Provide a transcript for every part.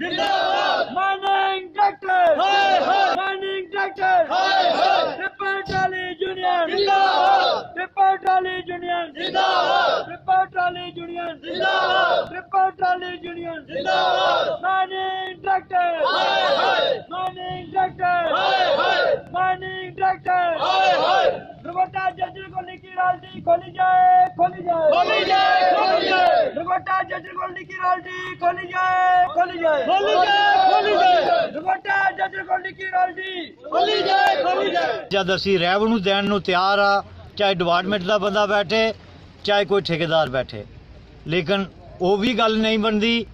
Mining tractors! Mining tractors! Tipper Trolley Union! Tipper Trolley Union! Tipper Trolley Union! Tipper Trolley Union! Mining tractors! Mining tractors! Mining tractors! Roberta ਜੱਜਰ ਕੋਲੀ ਕੀ ਰਾਲਟੀ ਖੋਲੀ ਜਾਏ ਖੋਲੀ ਜਾਏ। ਖੋਲੀ ਜਾਏ, ਖੋਲੀ ਜਾਏ। ਦੁਰਗੋਟਾ ਜੱਜਰ ਕੋਲੀ ਕੀ ਰਾਲਟੀ ਖੋਲੀ ਜਾਏ ਖੋਲੀ ਜਾਏ। ਖੋਲੀ ਜਾਏ, ਖੋਲੀ ਜਾਏ। ਦੁਰਗੋਟਾ ਜੱਜਰ ਕੋਲੀ ਕੀ ਰਾਲਟੀ ਖੋਲੀ ਜਾਏ ਖੋਲੀ ਜਾਏ। ਜਦ ਅਸੀਂ ਰੈਵਨਿਊ ਦੇਣ ਨੂੰ ਤਿਆਰ ਆ ਚਾਹੇ ਡਿਪਾਰਟਮੈਂਟ ਦਾ ਬੰਦਾ ਬੈਠੇ ਚਾਹੇ ਕੋਈ ਠੇਕੇਦਾਰ ਬੈਠੇ। ਲੇਕਿਨ ਉਹ ਵੀ ਗੱਲ ਨਹੀਂ ਬਣਦੀ।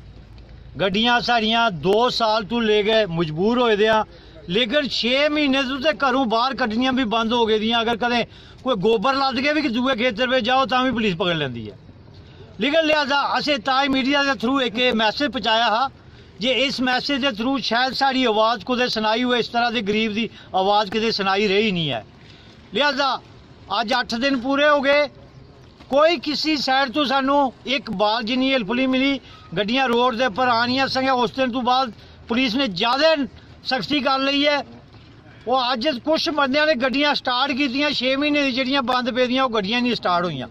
ਗੱਡੀਆਂ ਸਾਡੀਆਂ 2 ਸਾਲ ਤੋਂ ਲੈ ਗਏ ਮਜਬੂਰ ਹੋਏ ਦੇ ਆ। ਲੇਕਿਨ 6 ਮਹੀਨੇ ਤੋਂ ਤੇ ਘਰੋਂ ਬਾਹਰ ਕੱਢਣੀਆਂ ਵੀ ਬੰਦ ਹੋ ਗਏ ਦੀਆਂ। ਅਗਰ ਕਦੇ ਕੋਈ ਗੋਬਰ ਲੱਦ ਕੇ ਵੀ ਕਿ ਦੂਏ ਖੇਤਰ ਵਿੱਚ ਜਾਓ, ਤਾਂ ਵੀ ਪੁਲਿਸ ਪਕੜ ਲੈਂਦੀ ਹੈ। ਲੇਕਿਨ ਲਿਹਾਜ਼ਾ ਅਸੀਂ ਤਾਂ ਹੀ ਮੀਡੀਆ ਦੇ ਥਰੂ ਇੱਕ ਮੈਸੇਜ ਪਹੁੰਚਾਇਆ ਹਾਂ। ਜੇ ਇਸ ਮੈਸੇਜ ਦੇ ਥਰੂ ਸ਼ਾਇਦ ਸਾਡੀ ਆਵਾਜ਼ ਕੋਦੇ ਸੁਣਾਈ ਹੋਏ ਇਸ ਤਰ੍ਹਾਂ ਦੇ ਗਰੀਬ ਦੀ ਆਵਾਜ਼ ਕਿਤੇ ਸੁਣਾਈ ਰਹੀ ਨਹੀਂ ਹੈ। ਲਿਹਾਜ਼ਾ ਅੱਜ 8 ਦਿਨ ਪੂਰੇ ਹੋ ਗਏ। ਕੋਈ ਕਿਸੇ ਸਾਈਡ ਤੋਂ ਸਾਨੂੰ ਇੱਕ ਬਾਲ ਜਿੰਨੀ ਹੈਲਪ ਮਿਲੀ, ਗੱਡੀਆਂ ਰੋਡ ਦੇ ਉੱਪਰ ਆਣੀਆਂ ਸੰਗੀਆਂ, ਉਸ ਦਿਨ ਤੋਂ ਬਾਅਦ ਪੁਲਿਸ ਨੇ ਜ਼ਿਆਦਾ ਸਖਤੀ ਕਰ ਲਈ ਹੈ। ਉਹ ਅੱਜ ਕੁਝ ਬੰਦਿਆਂ ਨੇ ਗੱਡੀਆਂ ਸਟਾਰਟ ਕੀਤੀਆਂ 6 ਮਹੀਨੇ ਦੀ ਜਿਹੜੀਆਂ ਬੰਦ ਪਈਆਂ ਉਹ ਗੱਡੀਆਂ ਨਹੀਂ ਸਟਾਰਟ ਹੋਈਆਂ।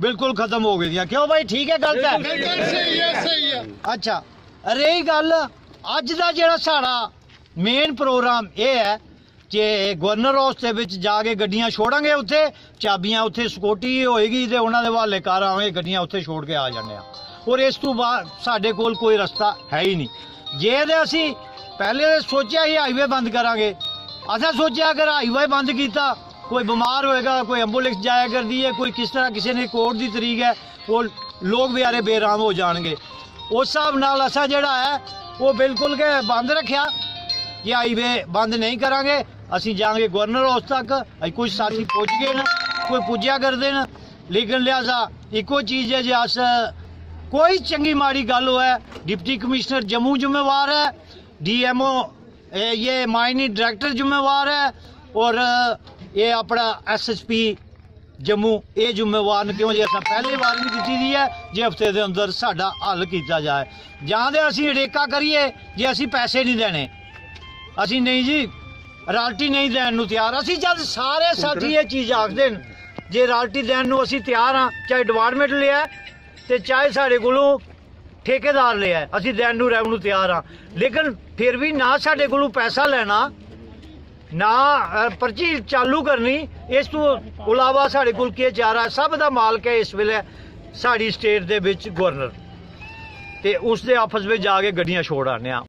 ਬਿਲਕੁਲ ਖਤਮ ਹੋ ਗਈਆਂ। ਕਿਉਂ ਭਾਈ ਠੀਕ ਹੈ ਗਲਤ ਹੈ। ਸਹੀ ਹੈ। ਸਹੀ ਹੈ ਅੱਛਾ ਰਹੀ ਗੱਲ ਅੱਜ ਦਾ ਜਿਹੜਾ ਸਾਡਾ ਮੇਨ ਪ੍ਰੋਗਰਾਮ ਇਹ ਹੈ ਕਿ ਗਵਰਨਰ ਹਾਊਸ ਦੇ ਵਿੱਚ ਜਾ ਕੇ ਗੱਡੀਆਂ ਛੋੜਾਂਗੇ ਉੱਥੇ ਚਾਬੀਆਂ ਉੱਥੇ ਸਕੋਟੀ ਹੋਏਗੀ ਤੇ ਉਹਨਾਂ ਦੇ ਹਵਾਲੇ ਕਰ ਆਵਾਂਗੇ ਗੱਡੀਆਂ ਉੱਥੇ ਛੋੜ ਕੇ ਆ ਜਾਂਦੇ ਆ ਔਰ ਇਸ ਤੋਂ ਬਾਅਦ ਸਾਡੇ ਕੋਲ ਕੋਈ ਰਸਤਾ ਹੈ ਹੀ ਨਹੀਂ। ਜੇ ਤੇ ਅਸੀਂ ਪਹਿਲੇ ਸੋਚਿਆ ਹੀ ਹਾਈਵੇ ਬੰਦ ਕਰਾਂਗੇ। ਅਸਾਂ ਸੋਚਿਆ ਅਗਰ ਹਾਈਵੇ ਬੰਦ ਕੀਤਾ, ਕੋਈ ਬਿਮਾਰ ਹੋਏਗਾ, ਕੋਈ ਐਂਬੂਲੈਂਸ ਜਾਇਆ ਕਰਦੀ ਹੈ, ਕੋਈ ਕਿਸ ਤਰ੍ਹਾਂ ਕਿਸੇ ਨੇ ਕੋਰਟ ਦੀ ਤਰੀਕ ਹੈ, ਉਹ ਲੋਕ ਵਿਚਾਰੇ ਬੇਰਾਮ ਹੋ ਜਾਣਗੇ। ਉਸ ਹਿਸਾਬ ਨਾਲ ਅਸਾਂ ਜਿਹੜਾ ਹੈ, ਉਹ ਬਿਲਕੁਲ ਕੇ ਬੰਦ ਰੱਖਿਆ। ਕਿ ਹਾਈਵੇ ਬੰਦ ਨਹੀਂ ਕਰਾਂਗੇ, ਅਸੀਂ ਜਾਾਂਗੇ ਗਵਰਨਰ ਹਾਊਸ ਤੱਕ। ਅਸੀਂ ਕੁਝ ਸਾਥੀ ਪਹੁੰਚ ਗਏ ਨਾ, ਕੋਈ ਪੁੱਜਿਆ ਕਰਦੇ ਨਾ। ਲੇਕਿਨ ਲਿਆਜ਼ਾ, ਇੱਕੋ ਚੀਜ਼ ਹੈ ਜੇ ਅਸ, ਕੋਈ ਚੰਗੀ ਮਾੜੀ ਗੱਲ ਹੋਇਆ ਡਿਪਟੀ ਕਮਿਸ਼ਨਰ ਜੰਮੂ ਜ਼ਿੰਮੇਵਾਰ ਹੈ डीएमओ ये माइनी डायरेक्टर जिम्मेवार है और ਇਹ ਆਪਣਾ ਐਸਐਸਪੀ ਜੰਮੂ ਇਹ ਜ਼ਿੰਮੇਵਾਰ ਨੇ ਕਿਉਂ ਜੇ ਅਸਾਂ ਪਹਿਲੀ ਵਾਰ ਨਹੀਂ ਦਿੱਤੀ ਦੀ ਹੈ ਜੇ ਹਫਤੇ ਦੇ ਅੰਦਰ ਸਾਡਾ ਹੱਲ ਕੀਤਾ ਜਾਏ ਜਾਂ ਤੇ ਅਸੀਂ ਰੇਕਾ ਕਰੀਏ ਜੇ ਅਸੀਂ ਪੈਸੇ ਨਹੀਂ ਦੇਣੇ ਅਸੀਂ ਨਹੀਂ ਜੀ ਰਾਲਟੀ ਨਹੀਂ ਦੇਣ ਨੂੰ ਤਿਆਰ ਅਸੀਂ ਜਦ ਸਾਰੇ ਸਾਥੀ ਇਹ ਚੀਜ਼ ਆਖਦੇ ਨੇ ਜੇ ਰਾਲਟੀ ਦੇਣ ਨੂੰ ਅਸੀਂ ਤਿਆਰ ਹਾਂ ਚਾਹੇ ਡਿਪਾਰਟਮੈਂਟ ਲਿਆ ਤੇ ਚਾਹੇ ਸਾਡੇ ਕੋਲੋਂ ਠੇਕੇਦਾਰ ਲਿਆ ਅਸੀਂ ਦੇਣ ਨੂੰ ਰੈਵਨਿਊ ਤਿਆਰ ਹਾਂ। ਲੇਕਿਨ ਫਿਰ ਵੀ ਨਾ ਸਾਡੇ ਕੋਲੋਂ ਪੈਸਾ ਲੈਣਾ, ਨਾ ਪਰਚੀ ਚਾਲੂ ਕਰਨੀ, ਇਸ ਤੋਂ ਇਲਾਵਾ ਸਾਡੇ ਕੋਲ ਕੀ ਚਾਰਾ ਹੈ। ਸਭ ਦਾ ਮਾਲਕ ਹੈ ਇਸ ਵੇਲੇ ਸਾਡੀ ਸਟੇਟ ਦੇ ਵਿੱਚ ਗਵਰਨਰ। ਤੇ ਉਸ ਦੇ ਆਫਿਸ ਵਿੱਚ ਜਾ ਕੇ ਗੱਡੀਆਂ ਛੋੜ ਆਨੇ ਆ